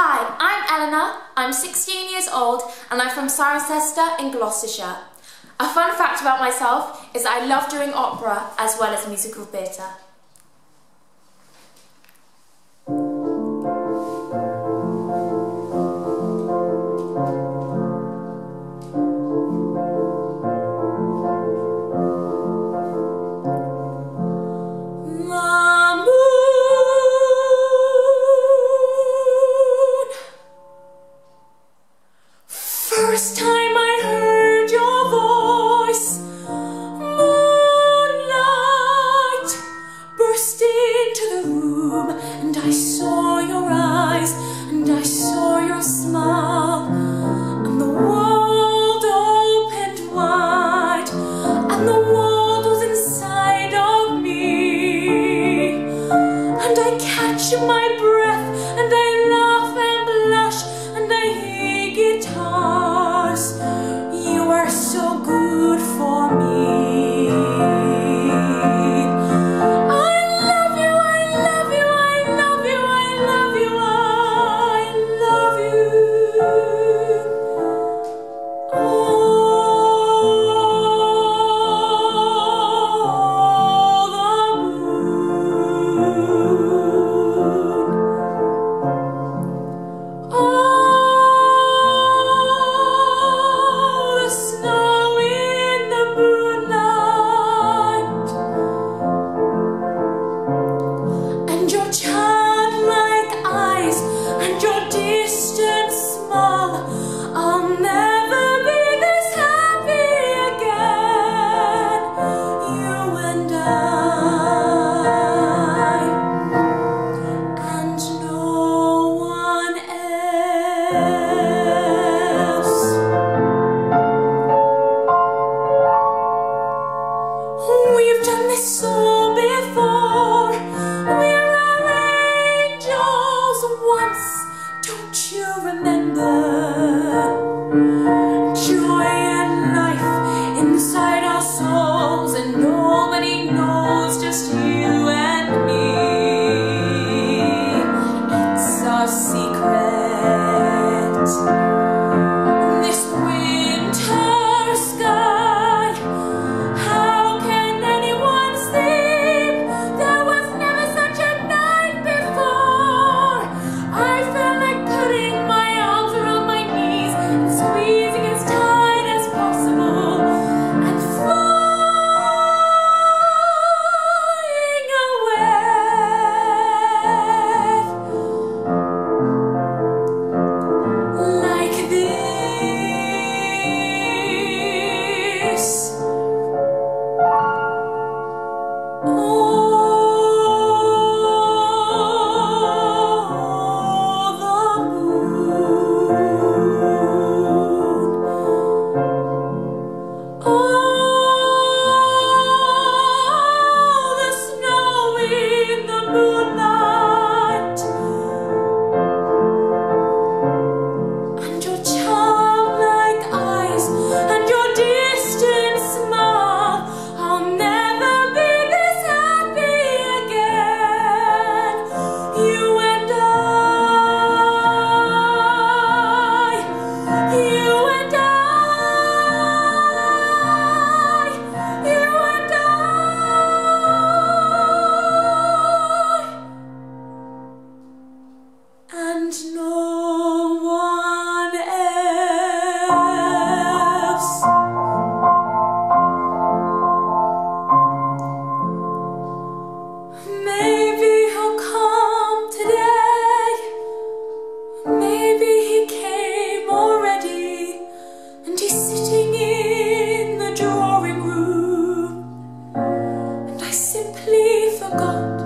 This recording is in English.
Hi, I'm Eleanor, I'm 16 years old and I'm from Cirencester in Gloucestershire. A fun fact about myself is I love doing opera as well as musical theatre. I saw. and your childlike eyes and your distant smile. I'll never be this happy again, you and I, and no one else. We've done this so remember. and no one else. Maybe he'll come today. Maybe he came already, and he's sitting in the drawing room, and I simply forgot.